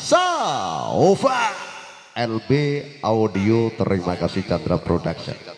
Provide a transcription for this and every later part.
Sofa LB Audio terima kasih Chandra Production.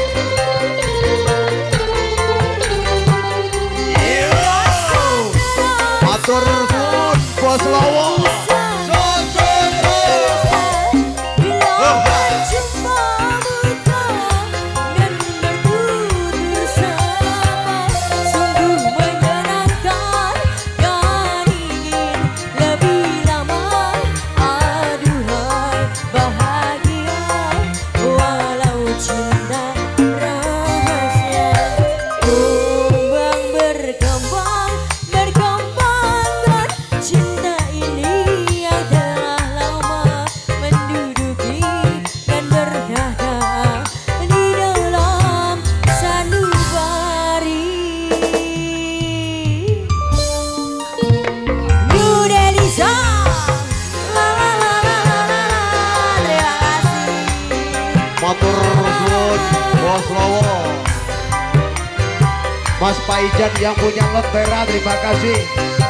For Kun Mas Paijan yang punya lentera terima kasih